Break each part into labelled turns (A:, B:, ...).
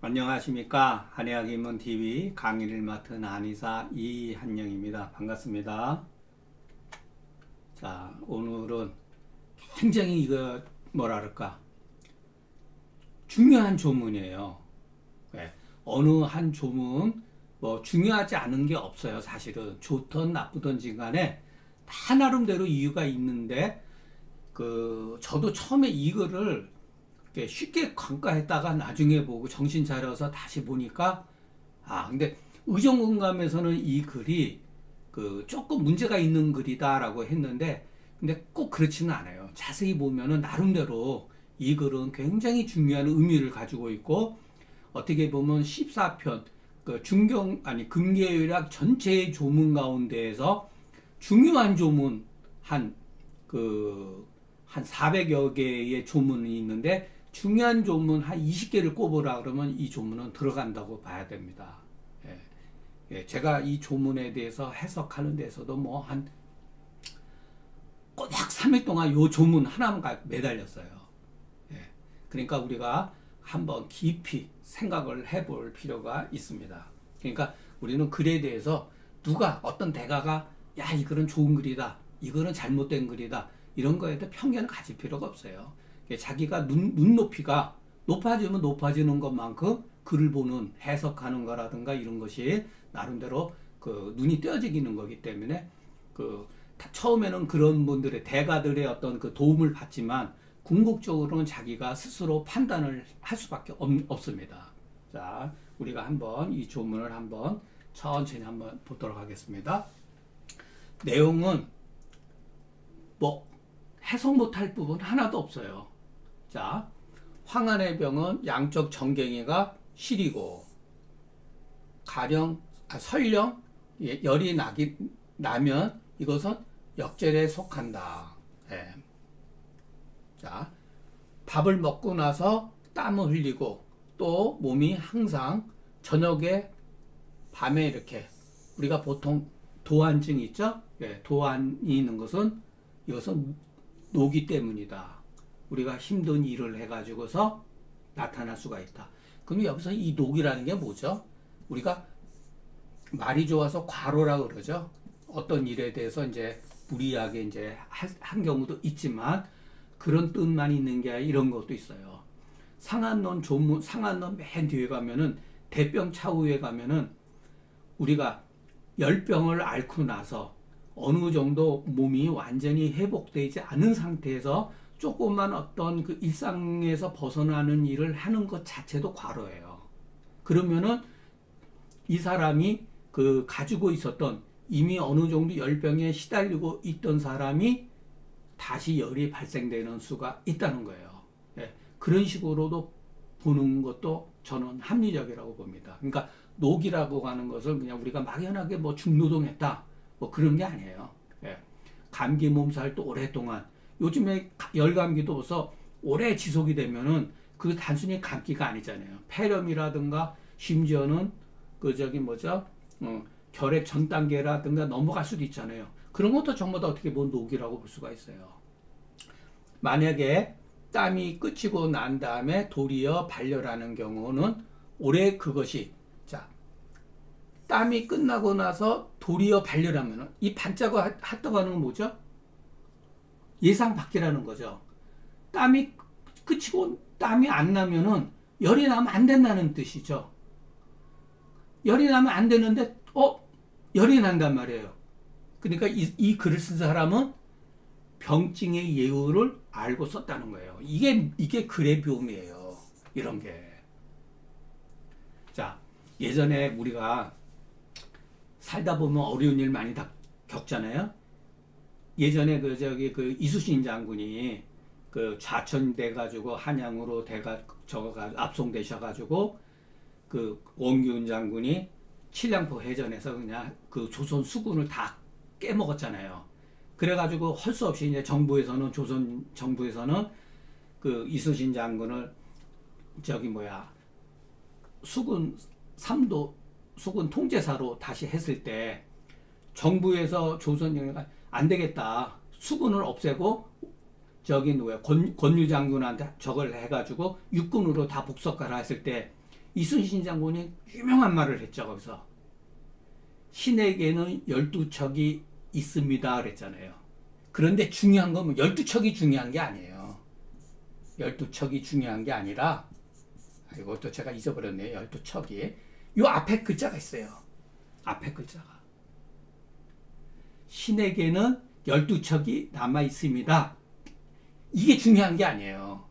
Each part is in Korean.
A: 안녕하십니까? 한의학인문TV 강의를 맡은 한의사 이한영입니다. 반갑습니다. 자 오늘은 굉장히 이거 뭐랄까? 중요한 조문이에요. 네. 어느 한 조문 뭐 중요하지 않은 게 없어요 사실은. 좋든 나쁘든지 간에 다 나름대로 이유가 있는데 그 저도 처음에 이거를 쉽게 관가했다가 나중에 보고 정신 차려서 다시 보니까 아 근데 의정공감에서는 이 글이 그 조금 문제가 있는 글이다라고 했는데 근데 꼭 그렇지는 않아요. 자세히 보면은 나름대로 이 글은 굉장히 중요한 의미를 가지고 있고 어떻게 보면 14편 그 중경 아니 금계율학 전체의 조문 가운데에서 중요한 조문 한그한 400여 개의 조문이 있는데 중요한 조문 한 20개를 꼽으라 그러면 이 조문은 들어간다고 봐야 됩니다. 예. 예, 제가 이 조문에 대해서 해석하는 데서도 뭐 한 꼬박 3일 동안 요 조문 하나만 매달렸어요. 예. 그러니까 우리가 한번 깊이 생각을 해볼 필요가 있습니다. 그러니까 우리는 글에 대해서 누가 어떤 대가가 야 이거는 좋은 글이다 이거는 잘못된 글이다 이런 거에 대해 편견을 가질 필요가 없어요. 자기가 눈, 눈높이가 높아지면 높아지는 것만큼 글을 보는 해석하는 거라든가 이런 것이 나름대로 그 눈이 떼어지기는 거기 때문에 그 처음에는 그런 분들의 대가들의 어떤 그 도움을 받지만 궁극적으로는 자기가 스스로 판단을 할 수밖에 없, 습니다 자, 우리가 한번 이 조문을 한번 천천히 한번 보도록 하겠습니다. 내용은 뭐 해석 못할 부분 하나도 없어요. 자, 황안의 병은 양쪽 정갱이가 시리고 가령 아, 설령 예, 열이 나기 나면 이것은 역절에 속한다. 예. 자, 밥을 먹고 나서 땀을 흘리고 또 몸이 항상 저녁에 밤에 이렇게 우리가 보통 도안증 있죠? 예, 도안이 있는 것은 이것은 노기 때문이다. 우리가 힘든 일을 해가지고서 나타날 수가 있다. 그럼 여기서 이 녹이라는 게 뭐죠? 우리가 말이 좋아서 과로라 그러죠. 어떤 일에 대해서 이제 무리하게 이제 한 경우도 있지만 그런 뜻만 있는 게 이런 것도 있어요. 상한론 조문, 상한론 맨 뒤에 가면은 대병 차후에 가면은 우리가 열병을 앓고 나서 어느 정도 몸이 완전히 회복되지 않은 상태에서 조금만 어떤 그 일상에서 벗어나는 일을 하는 것 자체도 과로예요. 그러면은 이 사람이 그 가지고 있었던 이미 어느 정도 열병에 시달리고 있던 사람이 다시 열이 발생되는 수가 있다는 거예요. 예, 그런 식으로도 보는 것도 저는 합리적이라고 봅니다. 그러니까 녹이라고 하는 것을 그냥 우리가 막연하게 뭐 중노동했다 뭐 그런 게 아니에요. 예, 감기 몸살도 오랫동안 요즘에 열감기도 벌써 오래 지속이 되면은 그 단순히 감기가 아니잖아요. 폐렴이라든가 심지어는 그 저기 뭐죠? 어, 결핵 전 단계라든가 넘어갈 수도 있잖아요. 그런 것도 전부 다 어떻게 보면 녹이라고 볼 수가 있어요. 만약에 땀이 끝이고 난 다음에 도리어 발열하는 경우는 올해 그것이 자 땀이 끝나고 나서 도리어 발열하면은 이 반짝어 했다고 하는 건 뭐죠? 예상 밖이라는 거죠. 땀이 그치고 땀이 안 나면은 열이 나면 안 된다는 뜻이죠. 열이 나면 안 되는데 어 열이 난단 말이에요. 그러니까 이, 이 글을 쓴 사람은 병증의 예우를 알고 썼다는 거예요. 이게 이게 글의 묘미예요. 이런 게. 자 예전에 우리가 살다 보면 어려운 일 많이 다 겪잖아요. 예전에 그 저기 그 이수신 장군이 그 좌천돼 가지고 한양으로 대가 저가 압송되셔 가지고 그 원균 장군이 칠량포 해전에서 그냥 그 조선 수군을 다 깨먹었잖아요. 그래가지고 할 수 없이 이제 정부에서는 조선 정부에서는 그 이수신 장군을 저기 뭐야 수군 삼도 수군 통제사로 다시 했을 때 정부에서 조선 영해가 안 되겠다. 수군을 없애고 저기 누구야 권, 권유 장군한테 저걸 해가지고 육군으로 다 복속하라 했을 때 이순신 장군이 유명한 말을 했죠, 거기서. 신에게는 12척이 있습니다. 그랬잖아요. 그런데 중요한 건 12척이 뭐 중요한 게 아니에요. 12척이 중요한 게 아니라, 이것도 제가 잊어버렸네요. 12척이. 요 앞에 글자가 있어요. 앞에 글자가. 신에게는 12척이 남아 있습니다. 이게 중요한 게 아니에요.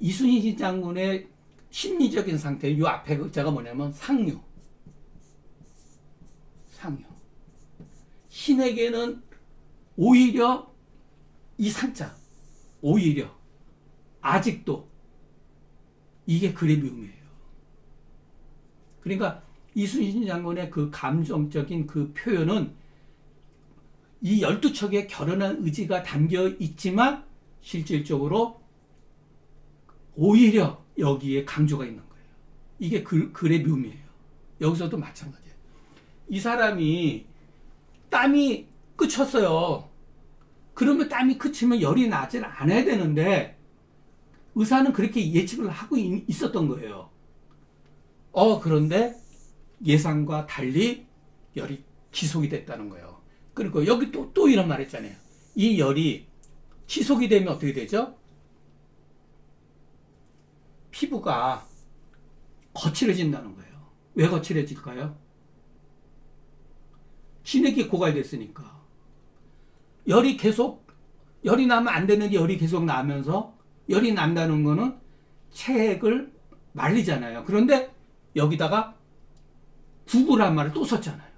A: 이순신 장군의 심리적인 상태, 요 앞에 글자가 뭐냐면 상류. 상류. 신에게는 오히려 이 상자, 오히려 아직도 이게 그의 묘미예요. 그러니까 이순신 장군의 그 감정적인 그 표현은 이 열두 척의 결혼한 의지가 담겨 있지만 실질적으로 오히려 여기에 강조가 있는 거예요. 이게 글, 글의 묘미예요. 여기서도 마찬가지예요. 이 사람이 땀이 끝쳤어요. 그러면 땀이 그치면 열이 나질 않아야 되는데 의사는 그렇게 예측을 하고 있었던 거예요. 어 그런데 예상과 달리 열이 지속이 됐다는 거예요. 그리고 여기 또, 또 이런 말 했잖아요. 이 열이 지속이 되면 어떻게 되죠? 피부가 거칠어진다는 거예요. 왜 거칠어질까요? 진액이 고갈됐으니까. 열이 계속, 열이 나면 안 되는데 열이 계속 나면서 열이 난다는 거는 체액을 말리잖아요. 그런데 여기다가 부부란 말을 또 썼잖아요.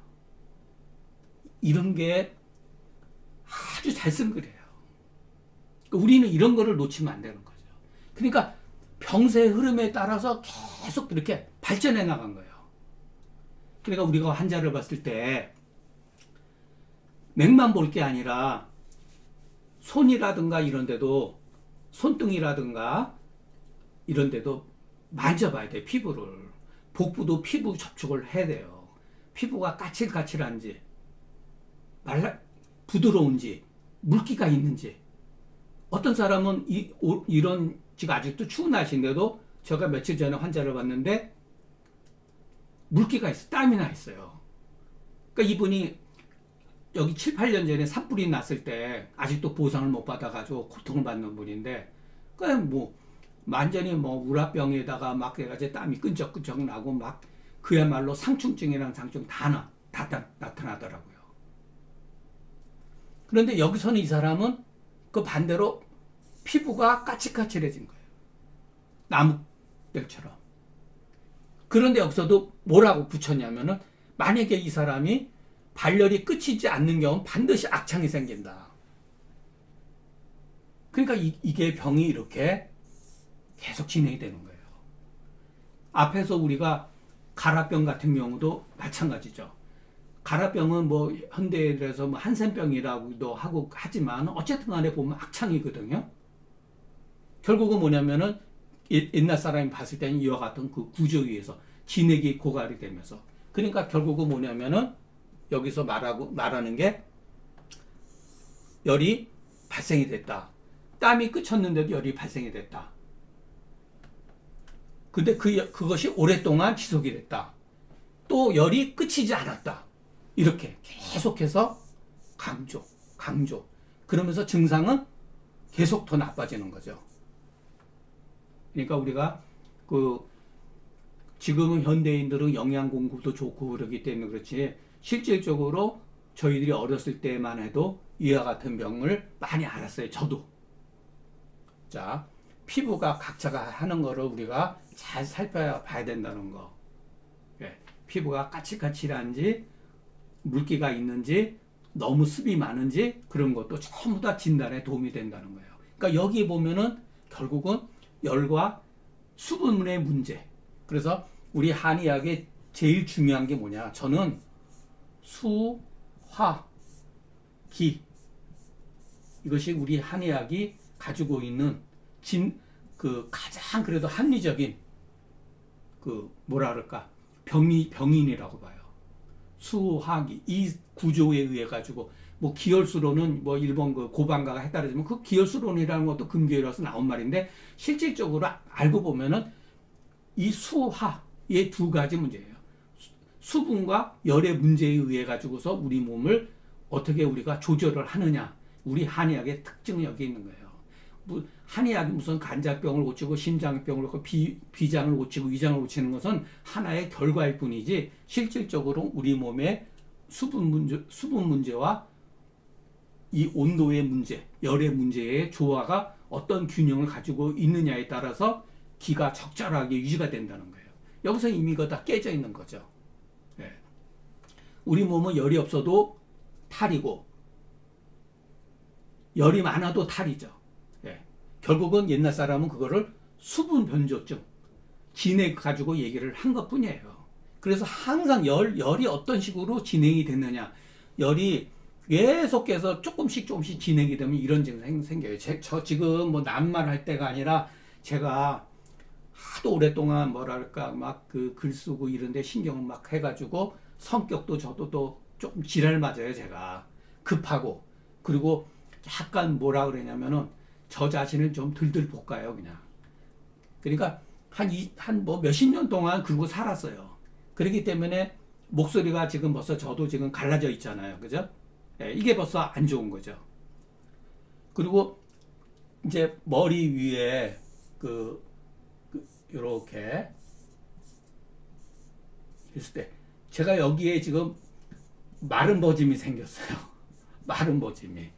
A: 이런 게 아주 잘 쓴 글이에요. 그러니까 우리는 이런 거를 놓치면 안 되는 거죠. 그러니까 병세의 흐름에 따라서 계속 그렇게 발전해 나간 거예요. 그러니까 우리가 환자를 봤을 때 맥만 볼 게 아니라 손이라든가 이런 데도 손등이라든가 이런 데도 만져봐야 돼 피부를 복부도 피부 접촉을 해야 돼요 피부가 까칠까칠한지 말라 부드러운지 물기가 있는지 어떤 사람은 이, 오, 이런 지금 아직도 추운 날씨인데도 제가 며칠 전에 환자를 봤는데 물기가 있어 땀이 나 있어요 그러니까 이분이 여기 7, 8년 전에 산불이 났을 때 아직도 보상을 못 받아가지고 고통을 받는 분인데 그냥 뭐 완전히 뭐 우라병에다가 막 해가지고 땀이 끈적끈적 나고 막 그야말로 상충증이랑 상충 다 나, 다, 다 나타나더라고요. 그런데 여기서는 이 사람은 그 반대로 피부가 까칠까칠해진 거예요. 나무들처럼. 그런데 여기서도 뭐라고 붙였냐면은 만약에 이 사람이 발열이 끝이지 않는 경우는 반드시 악창이 생긴다. 그러니까 이, 이게 병이 이렇게 계속 진행이 되는 거예요. 앞에서 우리가 가라병 같은 경우도 마찬가지죠. 가라병은 뭐 현대에 들어서 뭐 한센병이라고도 하고 하지만 어쨌든 간에 보면 악창이거든요. 결국은 뭐냐면은 옛날 사람이 봤을 때는 이와 같은 그 구조 위에서 진액이 고갈이 되면서 그러니까 결국은 뭐냐면은 여기서 말하고 말하는 게 열이 발생이 됐다. 땀이 끝쳤는데도 열이 발생이 됐다. 근데 그 그것이 오랫동안 지속이 됐다. 또 열이 끝이지 않았다. 이렇게 계속해서 강조, 강조. 그러면서 증상은 계속 더 나빠지는 거죠. 그러니까 우리가 그 지금은 현대인들은 영양 공급도 좋고 그러기 때문에 그렇지 실질적으로 저희들이 어렸을 때만 해도 이와 같은 병을 많이 알았어요. 저도. 자, 피부가 각자가 하는 거를 우리가 잘 살펴봐야 된다는 거. 예, 피부가 까칠까칠한지, 물기가 있는지, 너무 습이 많은지, 그런 것도 전부 다 진단에 도움이 된다는 거예요. 그러니까 여기 보면은 결국은 열과 수분의 문제. 그래서 우리 한의학의 제일 중요한 게 뭐냐. 저는 수, 화, 기. 이것이 우리 한의학이 가지고 있는 진, 그 가장 그래도 합리적인 그 뭐라 그럴까 병이 병인이라고 봐요. 수화기 이 구조에 의해 가지고 뭐 기혈수로는 뭐 일본 그 고방가가 했다르지만 그 기혈수론이라는 것도 금기라서 나온 말인데 실질적으로 알고 보면은 이 수화 이두 가지 문제예요. 수분과 열의 문제에 의해 가지고서 우리 몸을 어떻게 우리가 조절을 하느냐. 우리 한의학의 특징이 여기 있는 거예요. 한의학이 무슨 간자병을 고치고 심장병을 고치고 비, 비장을 고치고 위장을 고치는 것은 하나의 결과일 뿐이지 실질적으로 우리 몸의 수분 문제, 수분 문제와 이 온도의 문제, 열의 문제의 조화가 어떤 균형을 가지고 있느냐에 따라서 기가 적절하게 유지가 된다는 거예요. 여기서 이미 이거 다 깨져 있는 거죠. 네. 우리 몸은 열이 없어도 탈이고 열이 많아도 탈이죠. 네. 결국은 옛날 사람은 그거를 수분 변조증, 진액 가지고 얘기를 한 것 뿐이에요. 그래서 항상 열, 열이 어떤 식으로 진행이 됐느냐. 열이 계속해서 조금씩 조금씩 진행이 되면 이런 증상이 생겨요. 제, 저 지금 뭐 낱말할 때가 아니라 제가 하도 오랫동안 뭐랄까 막 그 글 쓰고 이런데 신경을 막 해가지고 성격도 저도 또 조금 지랄 맞아요 제가 급하고 그리고 약간 뭐라 그러냐면은 저 자신을 좀 들들 볶아요 그냥? 그러니까 한 이 한 뭐 몇십 년 동안 그러고 살았어요. 그렇기 때문에 목소리가 지금 벌써 저도 지금 갈라져 있잖아요. 그죠? 예, 이게 벌써 안 좋은 거죠. 그리고 이제 머리 위에 그 이렇게 했을 때 제가 여기에 지금 마른 버짐이 생겼어요. 마른 버짐이.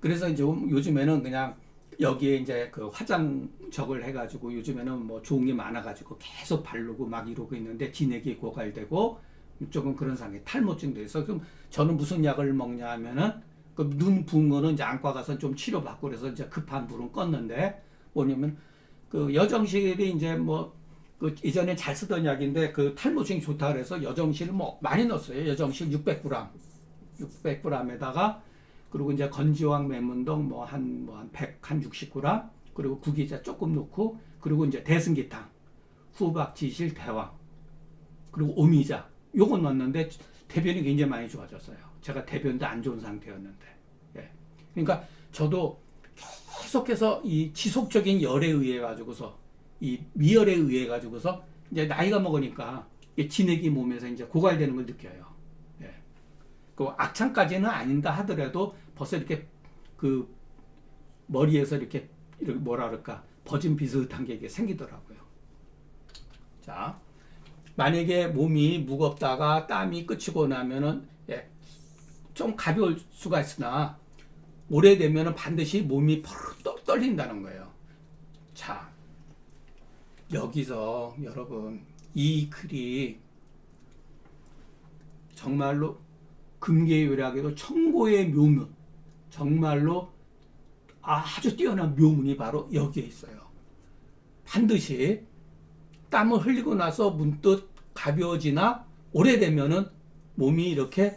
A: 그래서 이제 요즘에는 그냥 여기에 이제 그 화장적을 해가지고 요즘에는 뭐 좋은 게 많아가지고 계속 바르고 막 이러고 있는데 진액이 고갈되고 조금 그런 상황에 탈모증도 있어. 그럼 저는 무슨 약을 먹냐 하면은 그 눈 부은 거는 이제 안과 가서 좀 치료받고 그래서 이제 급한 불은 껐는데 뭐냐면 그 여정실이 이제 뭐 그 이전에 잘 쓰던 약인데 그 탈모증이 좋다 그래서 여정실 뭐 많이 넣었어요. 여정실 600g. 600g에다가 그리고 이제 건지왕 매문동 뭐 한 뭐한 100, 한 60g 그리고 구기자 조금 넣고 그리고 이제 대승기탕 후박 지실 대왕 그리고 오미자 요거 넣었는데 대변이 굉장히 많이 좋아졌어요. 제가 대변도 안 좋은 상태였는데. 예. 그러니까 저도 계속해서 이 지속적인 열에 의해 가지고서 이 미열에 의해 가지고서 이제 나이가 먹으니까 진액이 몸에서 이제 고갈되는 걸 느껴요. 예. 그 악창까지는 아닌다 하더라도 벌써 이렇게 그 머리에서 이렇게 이렇게 뭐라 그럴까 버진 비슷한 게 생기더라고요. 자, 만약에 몸이 무겁다가 땀이 끝이고 나면은 예, 좀 가벼울 수가 있으나 오래되면 반드시 몸이 퍼르 떨린다는 거예요. 자, 여기서 여러분 이 글이 정말로 금계요락에도 청고의 묘문 정말로 아주 뛰어난 묘문이 바로 여기에 있어요. 반드시 땀을 흘리고 나서 문득 가벼워지나 오래되면은 몸이 이렇게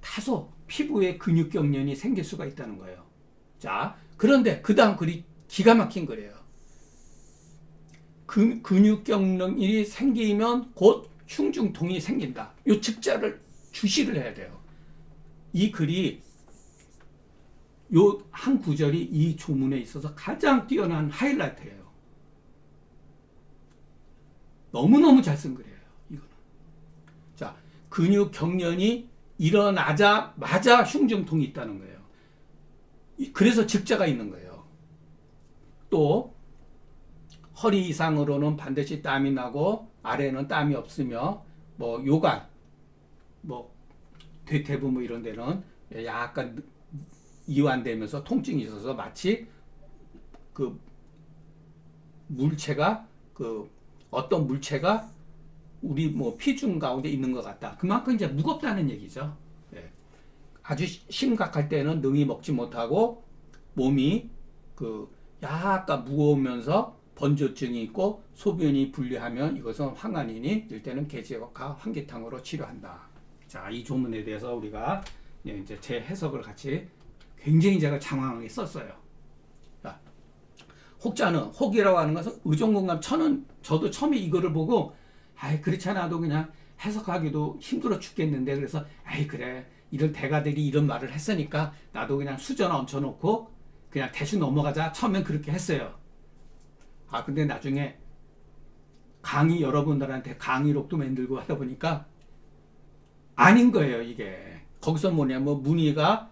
A: 다소 피부에 근육 경련이 생길 수가 있다는 거예요. 자, 그런데 그 다음 글이 기가 막힌 거래요. 그, 근육 경련이 생기면 곧 흉중통이 생긴다. 이 즉자를 주시를 해야 돼요. 이 글이 요 한 구절이 이 조문에 있어서 가장 뛰어난 하이라이트예요. 너무너무 잘 쓴 글이에요. 이거는. 자, 근육 경련이 일어나자마자 흉증통이 있다는 거예요. 그래서 즉자가 있는 거예요. 또 허리 이상으로는 반드시 땀이 나고 아래는 땀이 없으며 뭐 요관 뭐 대퇴부 뭐 이런 데는 약간 이완되면서 통증이 있어서 마치 그 물체가 그 어떤 물체가 우리 뭐 피중 가운데 있는 것 같다. 그만큼 이제 무겁다는 얘기죠. 예. 아주 심각할 때는 능이 먹지 못하고 몸이 그 약간 무거우면서 번조증이 있고 소변이 분리하면 이것은 황한이니 일때는 개제과 환기탕으로 치료한다. 자, 이 조문에 대해서 우리가 이제 제 해석을 같이 굉장히 제가 장황하게 썼어요. 자, 혹자는 혹이라고 하는 것은 의존공감 천은 저도 처음에 이거를 보고 아이 그렇지 않아도 그냥 해석하기도 힘들어 죽겠는데 그래서 아이 그래 이런 대가들이 이런 말을 했으니까 나도 그냥 수저 얹혀놓고 그냥 대충 넘어가자 처음엔 그렇게 했어요. 아 근데 나중에 강의 여러분들한테 강의록도 만들고 하다 보니까 아닌 거예요, 이게. 거기서 뭐냐면 뭐 문의가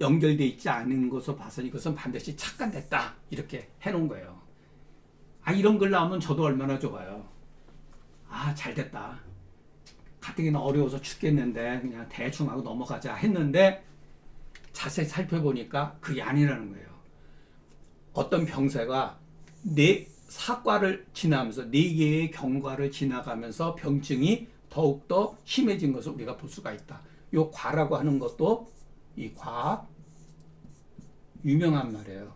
A: 연결돼 있지 않은 것을 봐서 이것은 반드시 착각됐다. 이렇게 해놓은 거예요. 아, 이런 글 나오면 저도 얼마나 좋아요. 아, 잘 됐다. 가뜩이나 어려워서 죽겠는데 그냥 대충 하고 넘어가자 했는데 자세히 살펴보니까 그게 아니라는 거예요. 어떤 병사가 네 사과를 지나면서 네 개의 경과를 지나가면서 병증이 더욱더 심해진 것을 우리가 볼 수가 있다. 요 과라고 하는 것도 이 과 유명한 말이에요.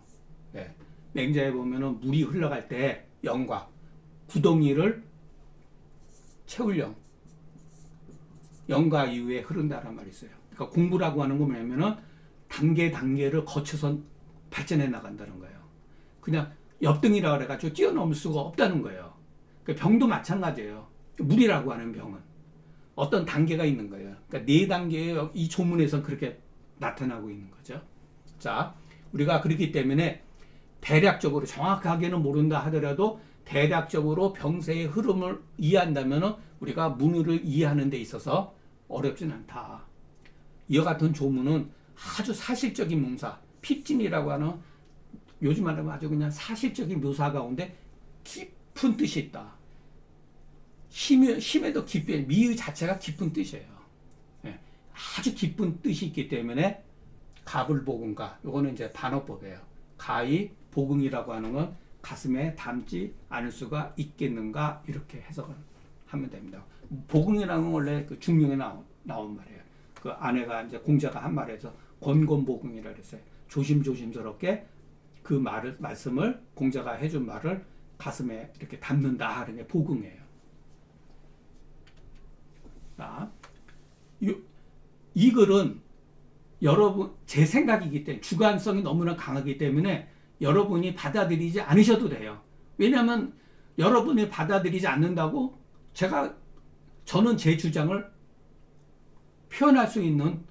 A: 네. 맹자에 보면은 물이 흘러갈 때 영과 구덩이를 채울령 영과 이후에 흐른다란 말이 있어요. 그러니까 공부라고 하는 건 뭐냐면은 단계 단계를 거쳐서 발전해 나간다는 거예요. 그냥 옆등이라 그래가지고 뛰어넘을 수가 없다는 거예요. 그 병도 마찬가지예요. 물이라고 하는 병은 어떤 단계가 있는 거예요. 그러니까 네 단계의 이 조문에서 그렇게 나타나고 있는 거죠. 자, 우리가 그렇기 때문에 대략적으로 정확하게는 모른다 하더라도 대략적으로 병세의 흐름을 이해한다면 우리가 문의를 이해하는 데 있어서 어렵진 않다. 이와 같은 조문은 아주 사실적인 묘사, 핍진이라고 하는 요즘 말하면 아주 그냥 사실적인 묘사 가운데 깊은 뜻이 있다. 힘에, 힘에도 깊이, 미의 자체가 깊은 뜻이에요. 예, 아주 깊은 뜻이 있기 때문에 가불복음가, 요거는 이제 반어법이에요. 가히 복음이라고 하는 건 가슴에 담지 않을 수가 있겠는가 이렇게 해석을 하면 됩니다. 복음이라는 건 원래 그 중용에 나온, 나온 말이에요. 그 아내가 이제 공자가 한 말에서 권권복음이라 그랬어요. 조심조심스럽게 그 말을 말씀을 공자가 해준 말을 가슴에 이렇게 담는다 하는 게 복음이에요. 자, 이, 이 글은 여러분 제 생각이기 때문에 주관성이 너무나 강하기 때문에 여러분이 받아들이지 않으셔도 돼요. 왜냐하면 여러분이 받아들이지 않는다고 제가 저는 제 주장을 표현할 수 있는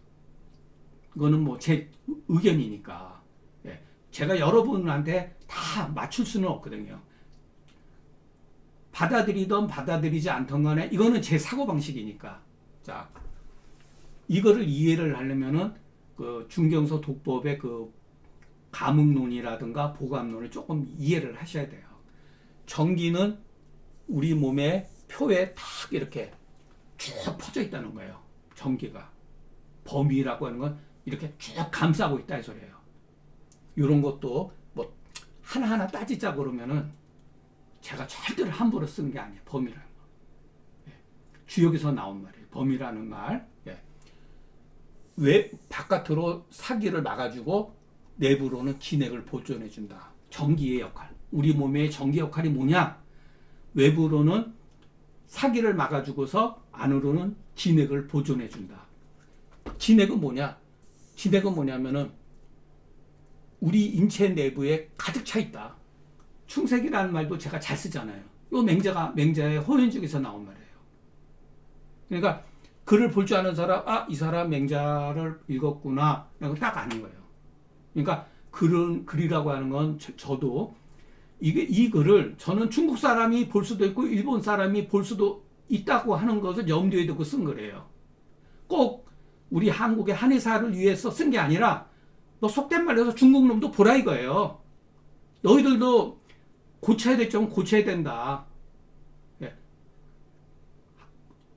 A: 거는 뭐 제 의견이니까. 제가 여러분한테 다 맞출 수는 없거든요. 받아들이던 받아들이지 않던 간에 이거는 제 사고방식이니까. 자, 이거를 이해를 하려면은 그 중경서 독법의 그 가문론이라든가 보감론을 조금 이해를 하셔야 돼요. 전기는 우리 몸의 표에 탁 이렇게 쭉 퍼져 있다는 거예요. 전기가. 범위라고 하는 건 이렇게 쭉 감싸고 있다 이 소리예요. 이런 것도 뭐 하나하나 따지자 그러면은 제가 절대로 함부로 쓰는 게 아니에요. 범위라는 거. 예. 주역에서 나온 말이에요. 범위라는 말. 예. 왜 바깥으로 사기를 막아주고 내부로는 진액을 보존해 준다. 전기의 역할. 우리 몸의 전기 역할이 뭐냐? 외부로는 사기를 막아주고서 안으로는 진액을 보존해 준다. 진액은 뭐냐? 진액은 뭐냐면은 우리 인체 내부에 가득 차 있다. 충색이라는 말도 제가 잘 쓰잖아요. 이 맹자가 맹자의 호연적에서 나온 말이에요. 그러니까 글을 볼 줄 아는 사람, 아, 이 사람 맹자를 읽었구나. 라고 딱 아는 거예요. 그러니까 글은, 글이라고 하는 건 저, 도 이게, 이 글을 저는 중국 사람이 볼 수도 있고 일본 사람이 볼 수도 있다고 하는 것을 염두에 두고 쓴 거래요. 꼭 우리 한국의 한의사를 위해서 쓴 게 아니라 너 속된 말해서 중국 놈도 보라 이거예요. 너희들도 고쳐야 될 점은 고쳐야 된다. 예.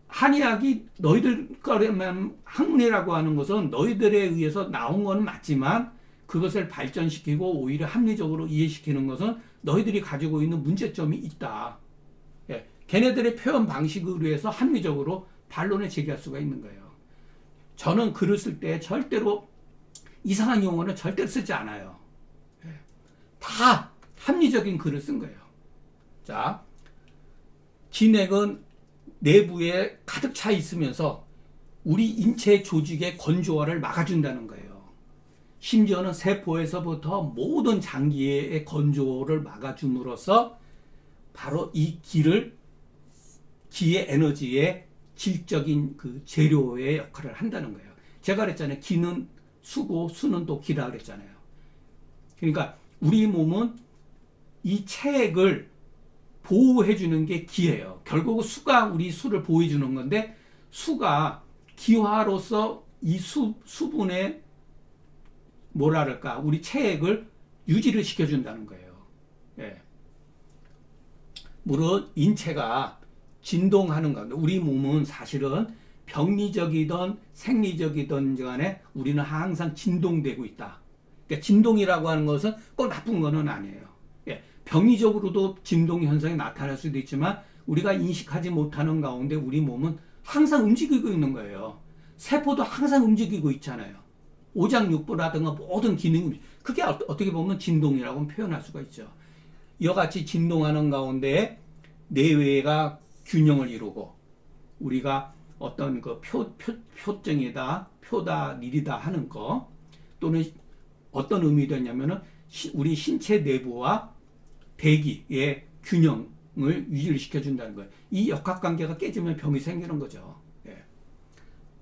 A: 한의학이 너희들 거라면 학문이라고 하는 것은 너희들에 의해서 나온 건 맞지만 그것을 발전시키고 오히려 합리적으로 이해시키는 것은 너희들이 가지고 있는 문제점이 있다. 예. 걔네들의 표현 방식으로 해서 합리적으로 반론을 제기할 수가 있는 거예요. 저는 글을 쓸 때 절대로 이상한 용어는 절대 쓰지 않아요. 예. 다 합리적인 글을 쓴 거예요. 자, 진액은 내부에 가득 차 있으면서 우리 인체 조직의 건조화를 막아준다는 거예요. 심지어는 세포에서부터 모든 장기의 건조를 막아줌으로써 바로 이 기를 기의 에너지의 질적인 그 재료의 역할을 한다는 거예요. 제가 그랬잖아요. 기는 수고 수는 또 기라 그랬잖아요. 그러니까 우리 몸은 이 체액을 보호해 주는 게 기예요. 결국 수가 우리 수를 보호해 주는 건데 수가 기화로서 이 수, 수분의 뭐랄까 우리 체액을 유지를 시켜준다는 거예요. 예. 물론 인체가 진동하는 건데 우리 몸은 사실은 병리적이든 생리적이든 간에 우리는 항상 진동되고 있다. 그러니까 진동이라고 하는 것은 꼭 나쁜 것은 아니에요. 예. 병리적으로도 진동 현상이 나타날 수도 있지만 우리가 인식하지 못하는 가운데 우리 몸은 항상 움직이고 있는 거예요. 세포도 항상 움직이고 있잖아요. 오장육부라든가 모든 기능이 그게 어떻게 보면 진동이라고 표현할 수가 있죠. 이와 같이 진동하는 가운데 내외가 균형을 이루고 우리가 어떤 그 표, 표, 표정이다, 표다, 일이다 하는 거 또는 어떤 의미가 있냐면은 우리 신체 내부와 대기의 균형을 유지를 시켜준다는 거예요. 이 역학관계가 깨지면 병이 생기는 거죠. 예.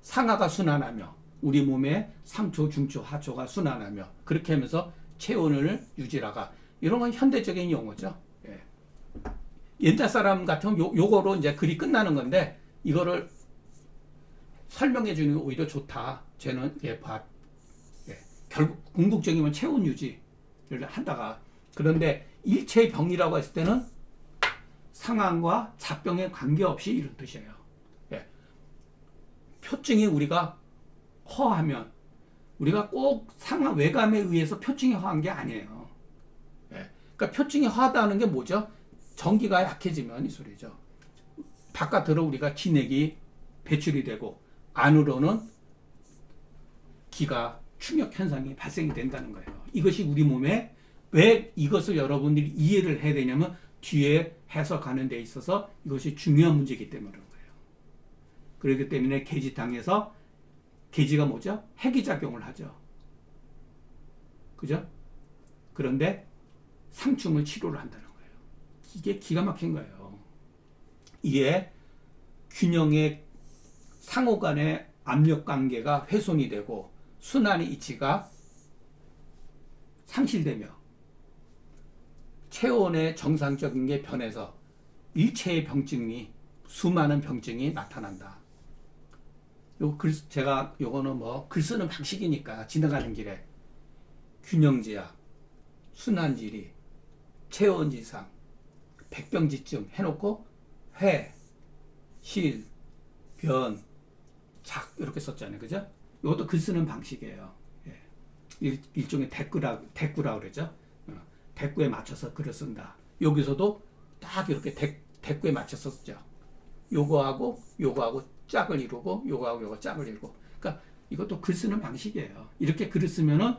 A: 상하가 순환하며 우리 몸의 상초, 중초, 하초가 순환하며 그렇게 하면서 체온을 유지하가 이런 건 현대적인 용어죠. 예. 옛날 사람 같은 요, 요거로 이제 글이 끝나는 건데 이거를 설명해 주는 게 오히려 좋다. 쟤는 예, 봐. 예. 결국 궁극적이면 체온 유지를 한다가 그런데 일체의 병이라고 했을 때는 상황과 잡병에 관계없이 이런 뜻이에요. 예. 표증이 우리가 허하면 우리가 꼭 상하 외감에 의해서 표증이 허한 게 아니에요. 예. 그러니까 표증이 허하다는 게 뭐죠? 전기가 약해지면 이 소리죠. 바깥으로 우리가 진액이 배출이 되고 안으로는 기가 충격 현상이 발생이 된다는 거예요. 이것이 우리 몸에 왜 이것을 여러분들이 이해를 해야 되냐면 뒤에 해석하는 데 있어서 이것이 중요한 문제이기 때문인 거예요. 그렇기 때문에 계지탕에서 계지가 뭐죠? 핵이작용을 하죠. 그죠? 그런데 상충을 치료를 한다는 거예요. 이게 기가 막힌 거예요. 이게 균형의 상호 간의 압력 관계가 훼손이 되고 순환의 이치가 상실되며 체온의 정상적인 게 변해서 일체의 병증이 수많은 병증이 나타난다. 요 글, 제가 요거는 뭐 글 쓰는 방식이니까 지나가는 길에 균형지약, 순환지리, 체온지상, 백병지증 해놓고 회, 실, 변, 작 이렇게 썼잖아요. 그죠? 이것도 글 쓰는 방식이에요. 예. 일, 일종의 대꾸라, 대꾸라 그러죠. 어, 대꾸에 맞춰서 글을 쓴다. 여기서도 딱 이렇게 대, 대꾸에 맞춰서 썼죠. 요거하고 요거하고 짝을 이루고 요거하고 요거 짝을 이루고 그러니까 이것도 글 쓰는 방식이에요. 이렇게 글을 쓰면은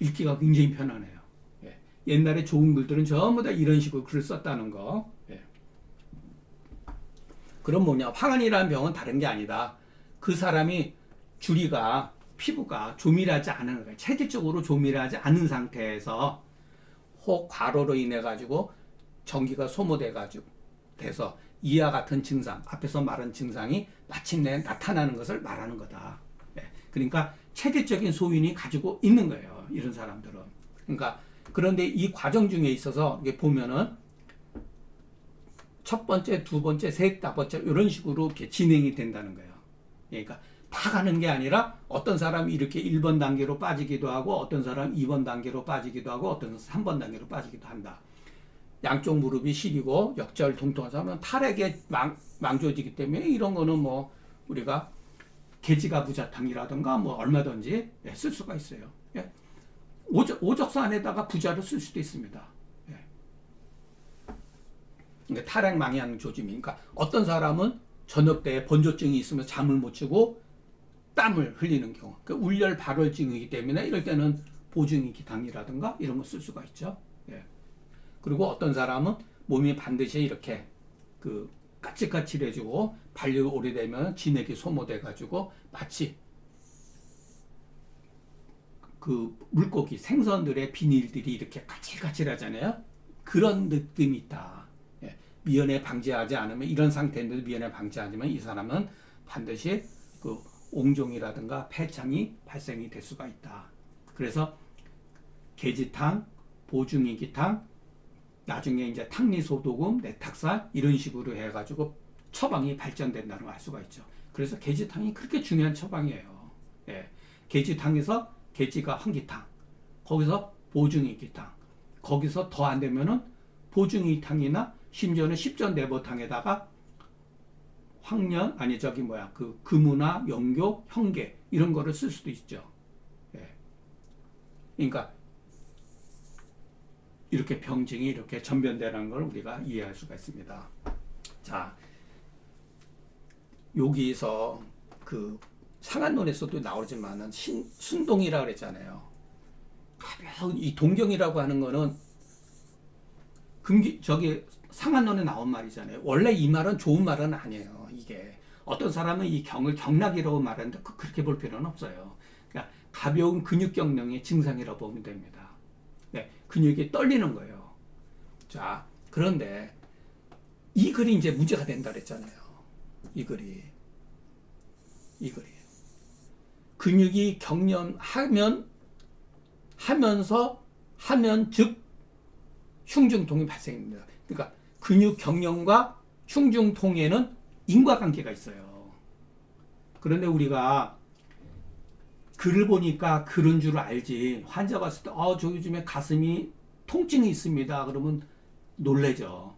A: 읽기가 굉장히 편하네요. 예. 옛날에 좋은 글들은 전부 다 이런 식으로 글을 썼다는 거. 예. 그럼 뭐냐? 황한이라는 병은 다른 게 아니다. 그 사람이 주리가 피부가 조밀하지 않은. 체질적으로 조밀하지 않은 상태에서 혹 과로로 인해 가지고 전기가 소모돼 가지고 돼서 이와 같은 증상, 앞에서 말한 증상이 마침내 나타나는 것을 말하는 거다. 네. 그러니까 체질적인 소인이 가지고 있는 거예요. 이런 사람들은. 그러니까 그런데 이 과정 중에 있어서 이게 보면은 첫 번째, 두 번째, 셋, 다 번째 이런 식으로 이렇게 진행이 된다는 거예요. 그러니까 다 가는 게 아니라 어떤 사람이 이렇게 1번 단계로 빠지기도 하고 어떤 사람 2번 단계로 빠지기도 하고 어떤 3번 단계로 빠지기도 한다. 양쪽 무릎이 시리고 역절 통통하서 하면 탈에게 망, 망조지기 때문에 이런 거는 뭐 우리가 개지가 부자탕이라든가 뭐 얼마든지 예, 쓸 수가 있어요. 예. 오적, 오적사 안에다가 부자를 쓸 수도 있습니다. 예. 그러니까 탈핵 망양 조짐이니까 어떤 사람은 저녁 때 번조증이 있으면 잠을 못 자고 땀을 흘리는 경우 그 울열 발월증이기 때문에 이럴 때는 보증기당이라든가 이런 거 쓸 수가 있죠. 그리고 어떤 사람은 몸이 반드시 이렇게 그 까칠까칠해지고 발육이 오래되면 진액이 소모돼 가지고 마치 그 물고기 생선들의 비닐들이 이렇게 까칠까칠하잖아요. 그런 느낌이 있다. 예. 미연에 방지하지 않으면 이런 상태인데도 미연에 방지하지만 이 사람은 반드시 그 옹종이라든가 폐창이 발생이 될 수가 있다. 그래서 계지탕, 보중이기탕, 나중에 이제 탕리소도금, 내탁산 이런 식으로 해가지고 처방이 발전된다는 걸 알 수가 있죠. 그래서 계지탕이 그렇게 중요한 처방이에요. 예. 계지탕에서 계지가 한기탕, 거기서 보중이기탕, 거기서 더 안 되면은 보중이탕이나 심지어는 십전 내보탕에다가 황년 아니 저기 뭐야 그 금우나 영교, 형계 이런 거를 쓸 수도 있죠. 예. 그러니까 이렇게 병증이 이렇게 전변되는 걸 우리가 이해할 수가 있습니다. 자, 여기서 그 상한론에서도 나오지만은 신, 순동이라 그랬잖아요. 가벼운 이 동경이라고 하는 거는 금기 저기 상한론에 나온 말이잖아요. 원래 이 말은 좋은 말은 아니에요. 어떤 사람은 이 경을 경락이라고 말하는데 그, 그렇게 볼 필요는 없어요. 그러니까 가벼운 근육 경련의 증상이라고 보면 됩니다. 네, 근육이 떨리는 거예요. 자, 그런데 이 글이 이제 문제가 된다 그랬잖아요. 이 글이 이 글이 근육이 경련하면 하면서 하면 즉 흉중통이 발생합니다. 그러니까 근육 경련과 흉중통에는 인과관계가 있어요. 그런데 우리가 글을 보니까 그런 줄 알지 환자 봤을 때 어, 저 요즘에 가슴이 통증이 있습니다. 그러면 놀래죠.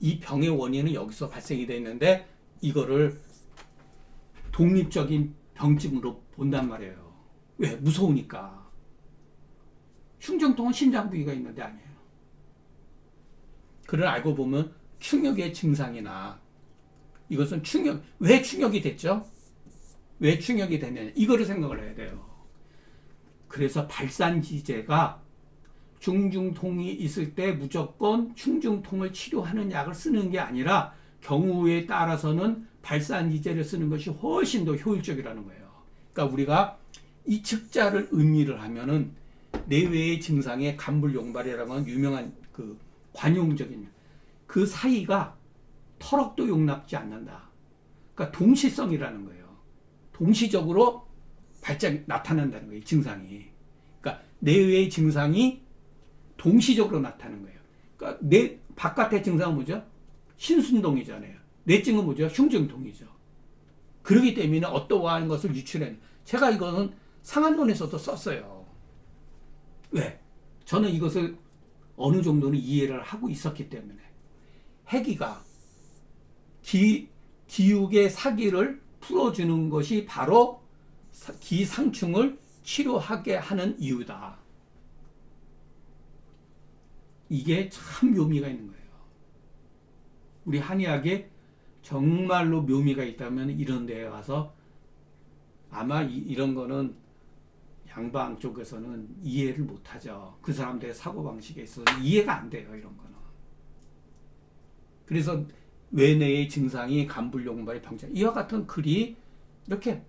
A: 이 병의 원인은 여기서 발생이 돼 있는데 이거를 독립적인 병증으로 본단 말이에요. 왜? 무서우니까. 흉정통은 심장 부위가 있는데 아니에요. 그를 알고 보면 충격의 증상이나 이것은 충격, 왜 충격이 됐죠? 왜 충격이 되느냐. 이거를 생각을 해야 돼요. 그래서 발산지제가 중중통이 있을 때 무조건 중중통을 치료하는 약을 쓰는 게 아니라 경우에 따라서는 발산지제를 쓰는 것이 훨씬 더 효율적이라는 거예요. 그러니까 우리가 이 측자를 의미를 하면은 내외의 증상의 간불 용발이라는 유명한 그 관용적인 그 사이가 터럭도 용납지 않는다. 그러니까 동시성이라는 거예요. 동시적으로 발작 나타난다는 거예요. 증상이. 그러니까 내외의 증상이 동시적으로 나타나는 거예요. 그러니까 내 바깥의 증상은 뭐죠? 신순동이잖아요. 내증은 뭐죠? 흉증통이죠. 그러기 때문에 어떠한 것을 유출해. 제가 이거는 상한론에서도 썼어요. 왜? 저는 이것을 어느 정도는 이해를 하고 있었기 때문에. 해기가 기, 기육의 사기를 풀어주는 것이 바로 기상충을 치료하게 하는 이유다. 이게 참 묘미가 있는 거예요. 우리 한의학에 정말로 묘미가 있다면 이런 데에 가서 아마 이, 런 거는 양방 쪽에서는 이해를 못하죠. 그 사람들의 사고방식에 있어서 이해가 안 돼요. 이런 거는. 그래서 외내의 증상이 간불용발의 병자 이와 같은 글이 이렇게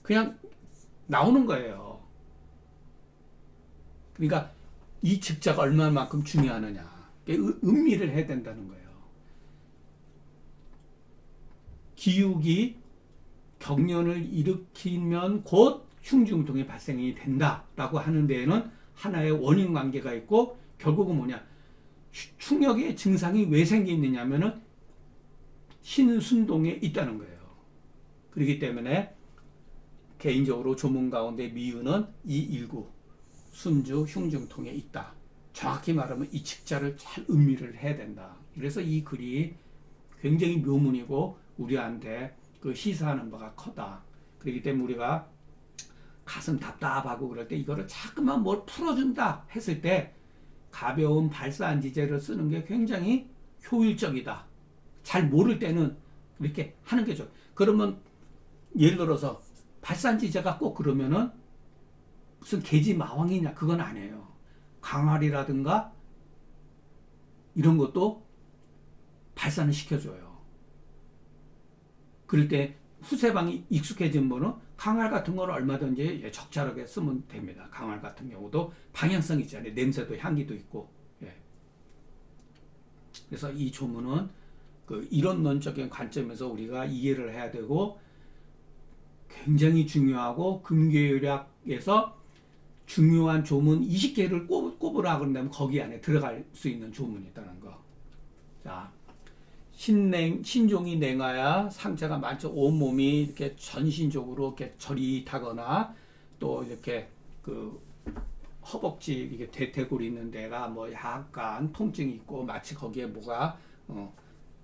A: 그냥 나오는 거예요. 그러니까 이 직자가 얼마만큼 중요하느냐. 의미를 해야 된다는 거예요. 기육이 경련을 일으키면 곧 흉중통이 발생이 된다라고 하는 데에는 하나의 원인 관계가 있고 결국은 뭐냐 충격의 증상이 왜 생기느냐 면은 신순동에 있다는 거예요. 그렇기 때문에 개인적으로 조문 가운데 미유는 이19 순주 흉중통에 있다. 정확히 말하면 이 직자를 잘 음미를 해야 된다. 그래서 이 글이 굉장히 묘문이고 우리한테 그 시사하는 바가 커다. 그렇기 때문에 우리가 가슴 답답하고 그럴 때 이거를 자꾸만 뭘 풀어준다 했을 때 가벼운 발산지제를 쓰는 게 굉장히 효율적이다. 잘 모를 때는 이렇게 하는 게 좋아요. 그러면 예를 들어서 발산지제가 꼭 그러면은 무슨 개지 마왕이냐 그건 아니에요. 강활이라든가 이런 것도 발산을 시켜줘요. 그럴 때 후세방이 익숙해진 분은 강알 같은 거를 얼마든지 예, 적절하게 쓰면 됩니다. 강알 같은 경우도 방향성이 있잖아요. 냄새도 향기도 있고. 예. 그래서 이 조문은 그 이론론적인 관점에서 우리가 이해를 해야 되고 굉장히 중요하고 금계율학에서 중요한 조문 20개를 꼽, 해보라 그런다면 거기 안에 들어갈 수 있는 조문이 있다는 거. 자, 신냉, 신종이 냉하야 상처가 많죠. 온몸이 이렇게 전신적으로 이렇게 저릿하거나 또 이렇게 그 허벅지 이게 대퇴골이 있는 데가 뭐 약간 통증이 있고 마치 거기에 뭐가 어,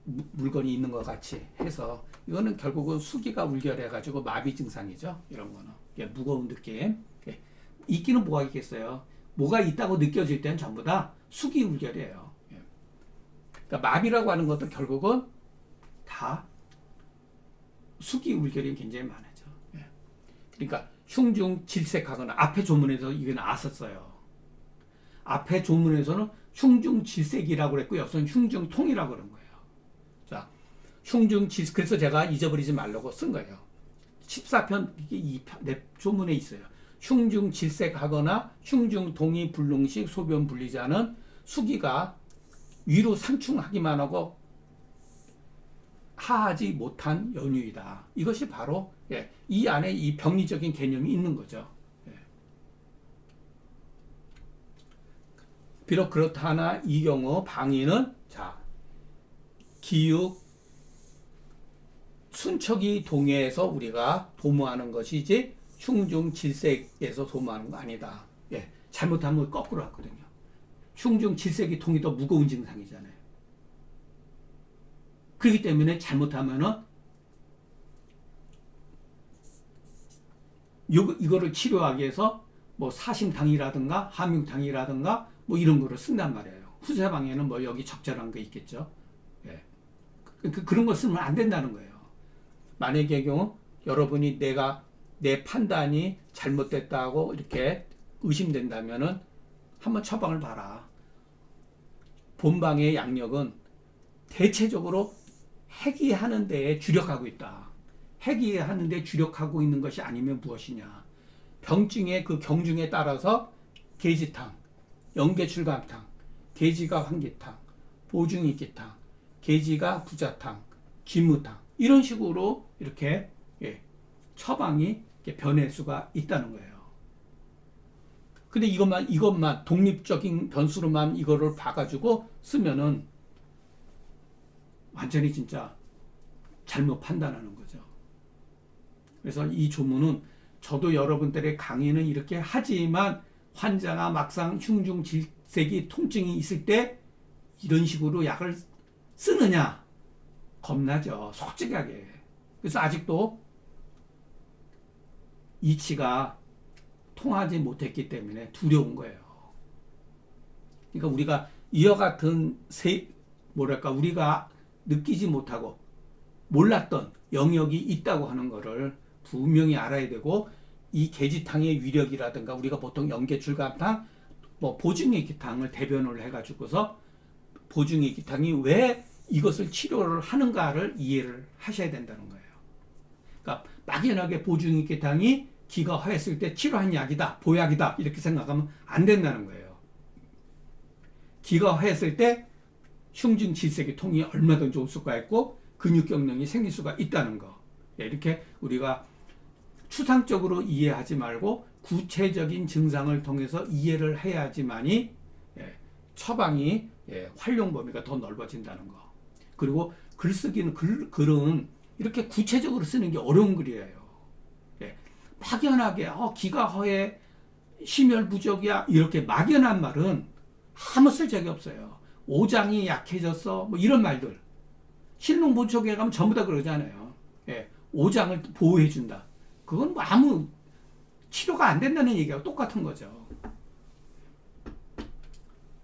A: 무- 물건이 있는 것 같이 해서 이거는 결국은 수기가 울결해 가지고 마비 증상이죠. 이런 거는 무거운 느낌. 예. 있기는 뭐가 있겠어요. 뭐가 있다고 느껴질 땐 전부 다 수기 울결이에요. 예. 그러니까 마비라고 하는 것도 결국은 다 수기 울결이 굉장히 많아져. 예. 그러니까 흉중 질색하거나 앞에 조문에서 이게 나왔었어요. 앞에 조문에서는 흉중 질색이라고 그랬고 여기서는 흉중 통이라고 그런 거예요. 자, 흉중 질 그래서 제가 잊어버리지 말라고 쓴 거예요. 14편 이게 이내 조문에 있어요. 흉중 질색하거나 흉중 동이 불능식 소변 분리자는 수기가 위로 상충하기만 하고 하하지 못한 연유이다. 이것이 바로 예, 이 안에 이 병리적인 개념이 있는 거죠. 예. 비록 그렇다나 이 경우 방위는 자 기육 순척이 동해에서 우리가 도모하는 것이지 흉중 질색에서 도모하는 거 아니다. 예, 잘못하면 거꾸로 왔거든요. 흉중 질색이 통이 더 무거운 증상이잖아요. 그렇기 때문에 잘못하면은 요, 이거를 치료하기 위해서 뭐 사심당이라든가 함유당이라든가 뭐 이런 거를 쓴단 말이에요. 후세방에는 뭐 여기 적절한 거 있겠죠. 예. 그, 그, 그런 거 쓰면 안 된다는 거예요. 만약의 경우 여러분이 내가 내 판단이 잘못됐다고 이렇게 의심된다면은 한번 처방을 봐라. 본방의 양력은 대체적으로 해기하는 데에 주력하고 있다. 해기하는 데 주력하고 있는 것이 아니면 무엇이냐. 병증의 그 경중에 따라서 계지탕, 영계출감탕, 계지가 환기탕, 보중이기탕, 계지가 부자탕, 기무탕 이런 식으로 이렇게 예, 처방이 변할 수가 있다는 거예요. 근데 이것만 이것만 독립적인 변수로만 이거를 봐가지고 쓰면은 완전히 진짜 잘못 판단하는 거죠. 그래서 이 조문은 저도 여러분들의 강의는 이렇게 하지만 환자가 막상 흉중 질색이 통증이 있을 때 이런 식으로 약을 쓰느냐 겁나죠. 솔직하게. 그래서 아직도 이치가 통하지 못했기 때문에 두려운 거예요. 그러니까 우리가 이와 같은 세 뭐랄까 우리가 느끼지 못하고 몰랐던 영역이 있다고 하는 것을 분명히 알아야 되고 이 계지탕의 위력이라든가 우리가 보통 연계출감탕 뭐 보증액기탕을 대변을 해가지고서 보증액기탕이 왜 이것을 치료를 하는가를 이해를 하셔야 된다는 거예요. 그러니까 막연하게 보증액기탕이 기가 허했을 때 치료한 약이다, 보약이다 이렇게 생각하면 안 된다는 거예요. 기가 허했을 때 흉증 질색의 통이 얼마든지 올 수가 있고 근육 경련이 생길 수가 있다는 거. 예, 이렇게 우리가 추상적으로 이해하지 말고 구체적인 증상을 통해서 이해를 해야지만이 예, 처방이 예, 활용 범위가 더 넓어진다는 거. 그리고 글쓰기는 글, 글은 이렇게 구체적으로 쓰는 게 어려운 글이에요. 예, 막연하게 어, 기가 허해 심혈 부족이야 이렇게 막연한 말은 아무 쓸데기 없어요. 오장이 약해졌어 뭐 이런 말들 신농 보초기에 가면 전부 다 그러잖아요. 예, 오장을 보호해 준다. 그건 뭐 아무 치료가 안 된다는 얘기하고 똑같은 거죠.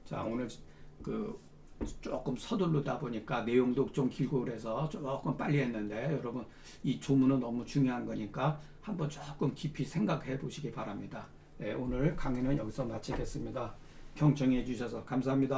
A: 자 오늘 그 조금 서두르다 보니까 내용도 좀 길고 그래서 조금 빨리 했는데 여러분 이 조문은 너무 중요한 거니까 한번 조금 깊이 생각해 보시기 바랍니다. 네, 오늘 강의는 여기서 마치겠습니다. 경청해 주셔서 감사합니다.